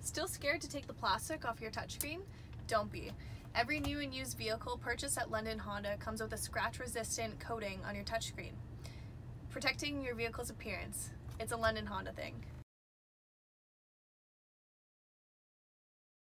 Still scared to take the plastic off your touchscreen? Don't be. Every new and used vehicle purchased at London Honda comes with a scratch-resistant coating on your touchscreen, protecting your vehicle's appearance. It's a London Honda thing.